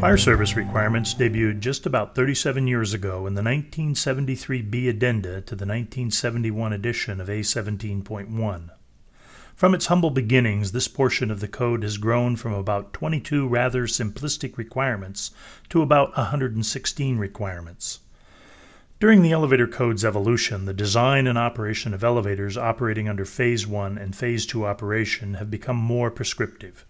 Fire service requirements debuted just about 37 years ago in the 1973 B addenda to the 1971 edition of A17.1. From its humble beginnings, this portion of the code has grown from about 22 rather simplistic requirements to about 116 requirements. During the elevator code's evolution, the design and operation of elevators operating under Phase 1 and Phase 2 operation have become more prescriptive.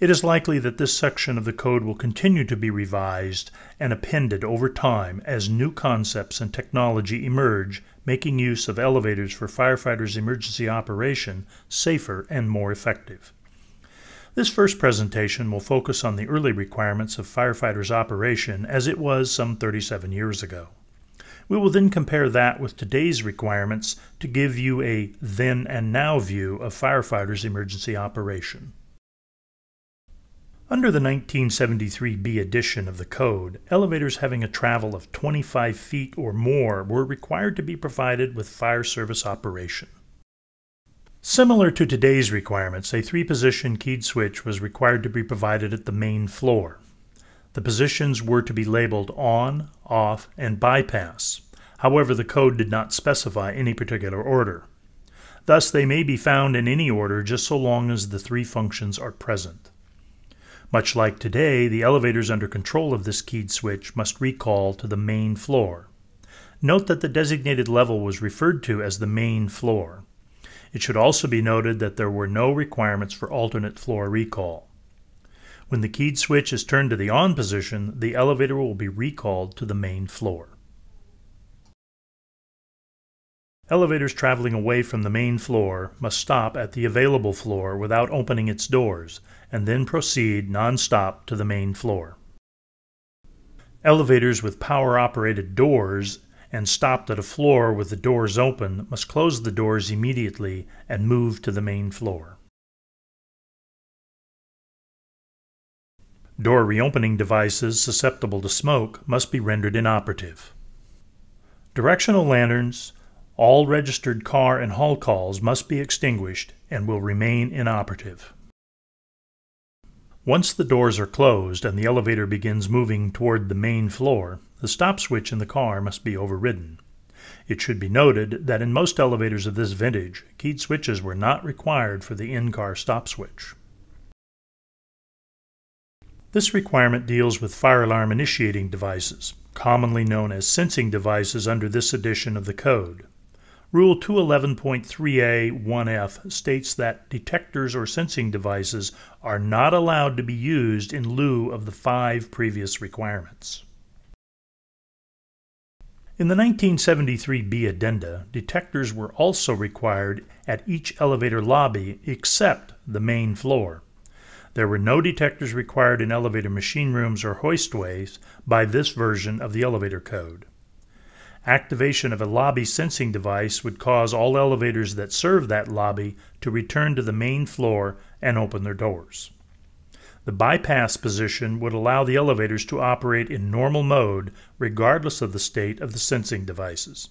It is likely that this section of the code will continue to be revised and appended over time as new concepts and technology emerge, making use of elevators for firefighters' emergency operation safer and more effective. This first presentation will focus on the early requirements of firefighters' operation as it was some 37 years ago. We will then compare that with today's requirements to give you a then and now view of firefighters' emergency operation. Under the 1973B edition of the code, elevators having a travel of 25 feet or more were required to be provided with fire service operation. Similar to today's requirements, a three-position keyed switch was required to be provided at the main floor. The positions were to be labeled on, off, and bypass. However, the code did not specify any particular order. Thus, they may be found in any order just so long as the three functions are present. Much like today, the elevators under control of this keyed switch must recall to the main floor. Note that the designated level was referred to as the main floor. It should also be noted that there were no requirements for alternate floor recall. When the keyed switch is turned to the on position, the elevator will be recalled to the main floor. Elevators traveling away from the main floor must stop at the available floor without opening its doors, and then proceed non-stop to the main floor. Elevators with power-operated doors and stopped at a floor with the doors open must close the doors immediately and move to the main floor. Door reopening devices susceptible to smoke must be rendered inoperative. Directional lanterns, all registered car and hall calls must be extinguished and will remain inoperative. Once the doors are closed and the elevator begins moving toward the main floor, the stop switch in the car must be overridden. It should be noted that in most elevators of this vintage, keyed switches were not required for the in-car stop switch. This requirement deals with fire alarm initiating devices, commonly known as sensing devices under this edition of the code. Rule 211.3a1f states that detectors or sensing devices are not allowed to be used in lieu of the five previous requirements. In the 1973B addenda, detectors were also required at each elevator lobby except the main floor. There were no detectors required in elevator machine rooms or hoistways by this version of the elevator code. Activation of a lobby sensing device would cause all elevators that serve that lobby to return to the main floor and open their doors. The bypass position would allow the elevators to operate in normal mode regardless of the state of the sensing devices.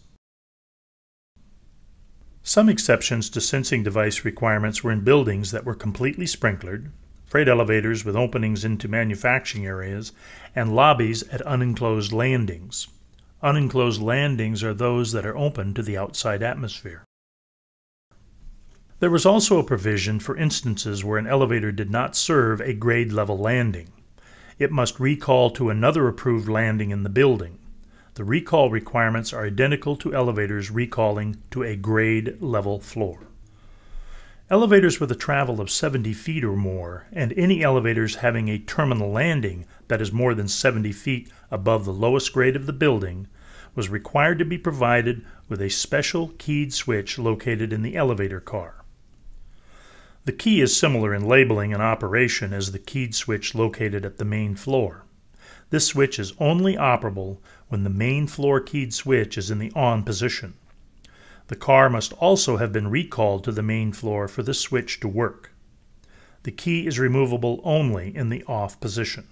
Some exceptions to sensing device requirements were in buildings that were completely sprinklered, freight elevators with openings into manufacturing areas, and lobbies at unenclosed landings. Unenclosed landings are those that are open to the outside atmosphere. There was also a provision for instances where an elevator did not serve a grade level landing. It must recall to another approved landing in the building. The recall requirements are identical to elevators recalling to a grade level floor. Elevators with a travel of 70 feet or more, and any elevators having a terminal landing that is more than 70 feet above the lowest grade of the building, was required to be provided with a special keyed switch located in the elevator car. The key is similar in labeling and operation as the keyed switch located at the main floor. This switch is only operable when the main floor keyed switch is in the on position. The car must also have been recalled to the main floor for this switch to work. The key is removable only in the off position.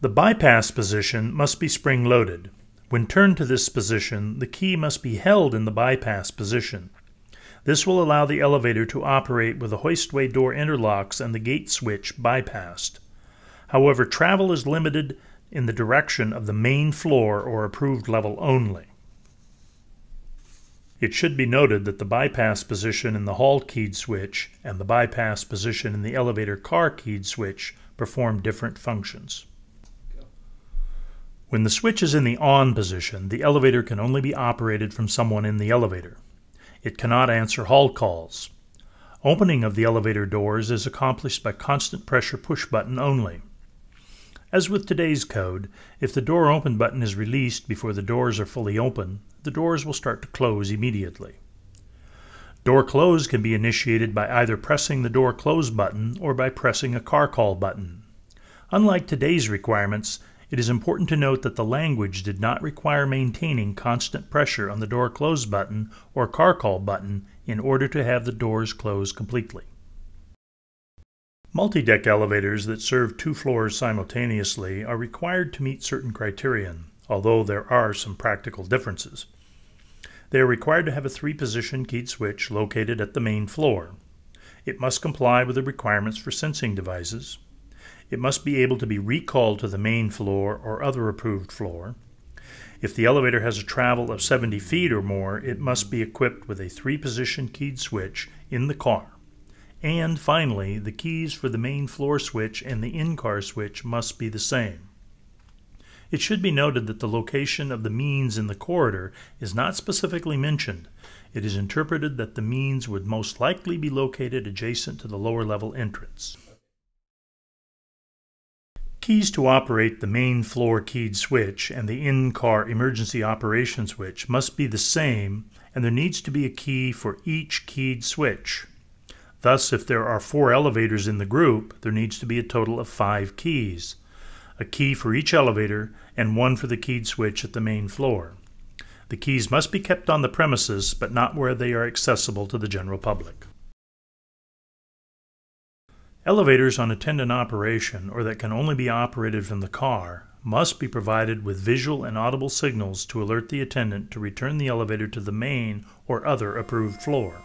The bypass position must be spring-loaded. When turned to this position, the key must be held in the bypass position. This will allow the elevator to operate with the hoistway door interlocks and the gate switch bypassed. However, travel is limited in the direction of the main floor or approved level only. It should be noted that the bypass position in the hall keyed switch and the bypass position in the elevator car keyed switch perform different functions. When the switch is in the on position, the elevator can only be operated from someone in the elevator. It cannot answer hall calls. Opening of the elevator doors is accomplished by constant pressure push button only. As with today's code, if the door open button is released before the doors are fully open, the doors will start to close immediately. Door close can be initiated by either pressing the door close button or by pressing a car call button. Unlike today's requirements, it is important to note that the language did not require maintaining constant pressure on the door close button or car call button in order to have the doors close completely. Multi-deck elevators that serve two floors simultaneously are required to meet certain criterion, although there are some practical differences. They are required to have a three-position keyed switch located at the main floor. It must comply with the requirements for sensing devices. It must be able to be recalled to the main floor or other approved floor. If the elevator has a travel of 70 feet or more, it must be equipped with a three-position keyed switch in the car. And finally, the keys for the main floor switch and the in-car switch must be the same. It should be noted that the location of the means in the corridor is not specifically mentioned. It is interpreted that the means would most likely be located adjacent to the lower level entrance. Keys to operate the main floor keyed switch and the in-car emergency operation switch must be the same and there needs to be a key for each keyed switch. Thus, if there are four elevators in the group, there needs to be a total of five keys a key for each elevator and one for the keyed switch at the main floor. The keys must be kept on the premises, but not where they are accessible to the general public. Elevators on attendant operation, or that can only be operated from the car, must be provided with visual and audible signals to alert the attendant to return the elevator to the main or other approved floor.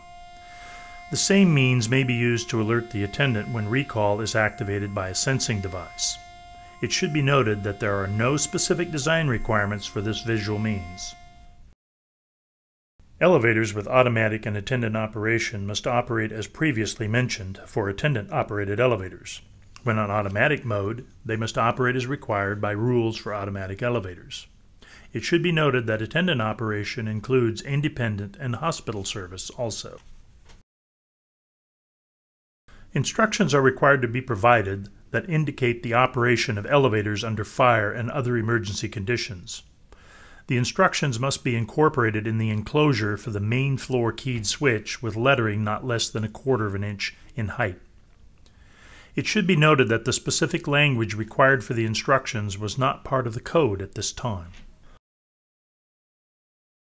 The same means may be used to alert the attendant when recall is activated by a sensing device. It should be noted that there are no specific design requirements for this visual means. Elevators with automatic and attendant operation must operate as previously mentioned for attendant operated elevators. When on automatic mode, they must operate as required by rules for automatic elevators. It should be noted that attendant operation includes independent and hospital service also. Instructions are required to be provided that indicate the operation of elevators under fire and other emergency conditions. The instructions must be incorporated in the enclosure for the main floor keyed switch with lettering not less than a quarter of an inch in height. It should be noted that the specific language required for the instructions was not part of the code at this time.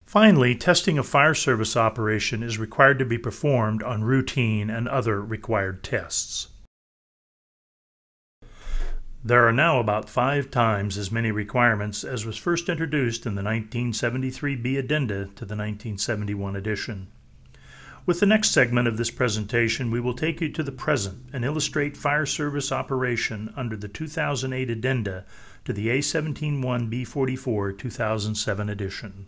Finally, testing of fire service operation is required to be performed on routine and other required tests. There are now about five times as many requirements as was first introduced in the 1973B addenda to the 1971 edition. With the next segment of this presentation, we will take you to the present and illustrate fire service operation under the 2008 addenda to the A17.1/B44 2007 edition.